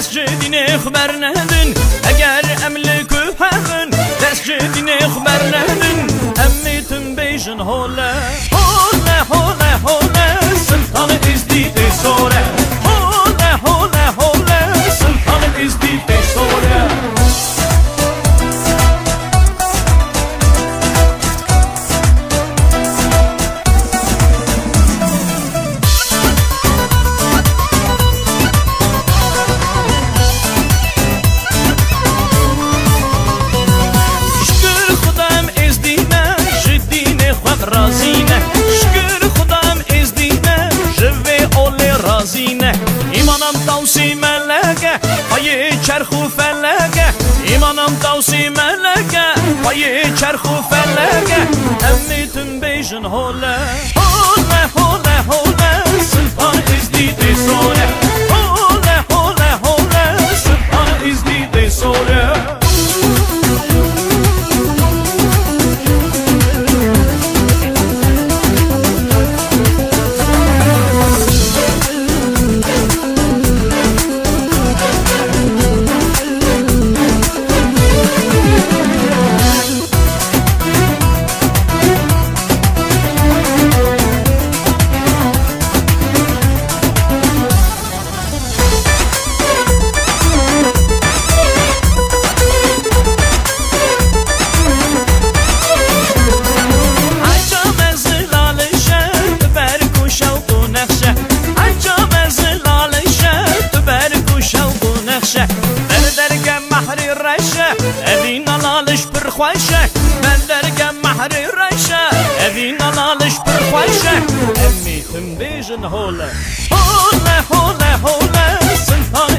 همن دست جدین خبر ندن اگر امل که همن دست جدین خبر ندن امیتم بیشن هوله هوله هوله هوله سلطان ازدید سوره razine. Şükür Xudam ezdine Jive ole razine. İmanam tavsi meleke Hayı çerhu feleke. İmanam tavsi meleke Hayı çerhu feleke. Emni tüm bejin hole Hole. خوشه من درگم محری رشه اوی نلالش پر خوشه امی تم بیجن هوله هوله هوله هوله سنها